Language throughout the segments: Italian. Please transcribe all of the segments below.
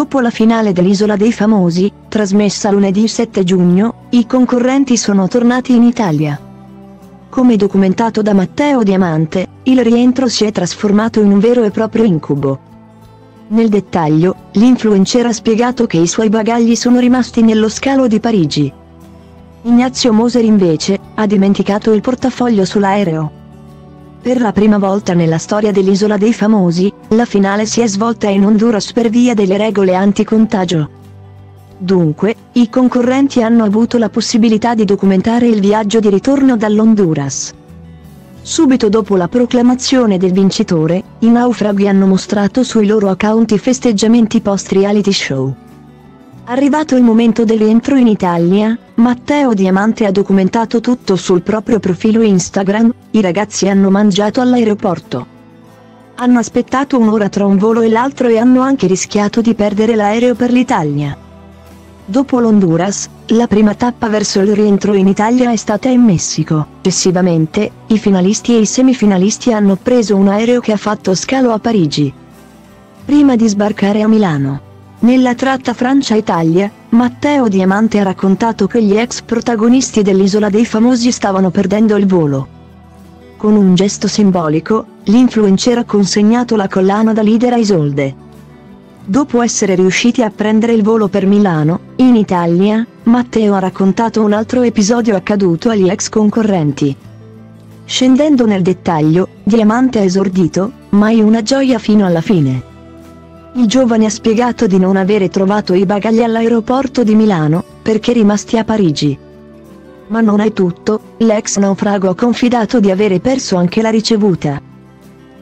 Dopo la finale dell'Isola dei Famosi, trasmessa lunedì 7 giugno, i concorrenti sono tornati in Italia. Come documentato da Matteo Diamante, il rientro si è trasformato in un vero e proprio incubo. Nel dettaglio, l'influencer ha spiegato che i suoi bagagli sono rimasti nello scalo di Parigi. Ignazio Moser invece, ha dimenticato il portafoglio sull'aereo. Per la prima volta nella storia dell'Isola dei Famosi, la finale si è svolta in Honduras per via delle regole anticontagio. Dunque, i concorrenti hanno avuto la possibilità di documentare il viaggio di ritorno dall'Honduras. Subito dopo la proclamazione del vincitore, i naufraghi hanno mostrato sui loro account i festeggiamenti post-reality show. Arrivato il momento del rientro in Italia, Matteo Diamante ha documentato tutto sul proprio profilo Instagram, i ragazzi hanno mangiato all'aeroporto. Hanno aspettato un'ora tra un volo e l'altro e hanno anche rischiato di perdere l'aereo per l'Italia. Dopo l'Honduras, la prima tappa verso il rientro in Italia è stata in Messico. Successivamente, i finalisti e i semifinalisti hanno preso un aereo che ha fatto scalo a Parigi. Prima di sbarcare a Milano. Nella tratta Francia-Italia, Matteo Diamante ha raccontato che gli ex protagonisti dell'Isola dei Famosi stavano perdendo il volo. Con un gesto simbolico, l'influencer ha consegnato la collana da leader a Isolde. Dopo essere riusciti a prendere il volo per Milano, in Italia, Matteo ha raccontato un altro episodio accaduto agli ex concorrenti. Scendendo nel dettaglio, Diamante ha esordito, mai una gioia fino alla fine. Il giovane ha spiegato di non avere trovato i bagagli all'aeroporto di Milano, perché rimasti a Parigi. Ma non è tutto, l'ex naufrago ha confidato di avere perso anche la ricevuta.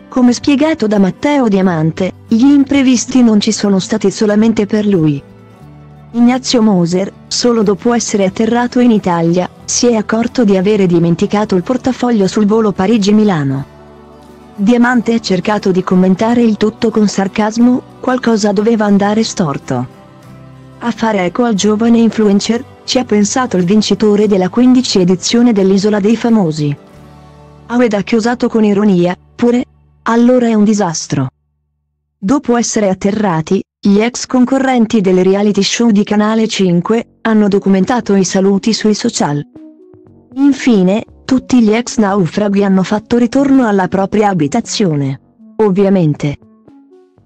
Come spiegato da Matteo Diamante, gli imprevisti non ci sono stati solamente per lui. Ignazio Moser, solo dopo essere atterrato in Italia, si è accorto di avere dimenticato il portafoglio sul volo Parigi-Milano. Diamante ha cercato di commentare il tutto con sarcasmo, qualcosa doveva andare storto. A fare eco al giovane influencer, ci ha pensato il vincitore della 15 edizione dell'Isola dei Famosi. Awed ha chiosato con ironia, pure? Allora è un disastro. Dopo essere atterrati, gli ex concorrenti del reality show di Canale 5 hanno documentato i saluti sui social. Infine, tutti gli ex naufraghi hanno fatto ritorno alla propria abitazione. Ovviamente.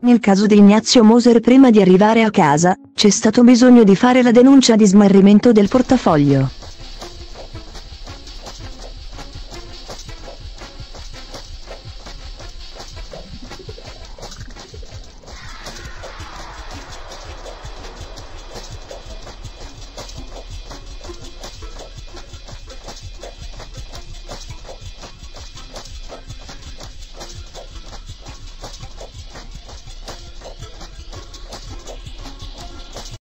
Nel caso di Ignazio Moser prima di arrivare a casa, c'è stato bisogno di fare la denuncia di smarrimento del portafoglio.